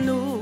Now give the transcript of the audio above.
ing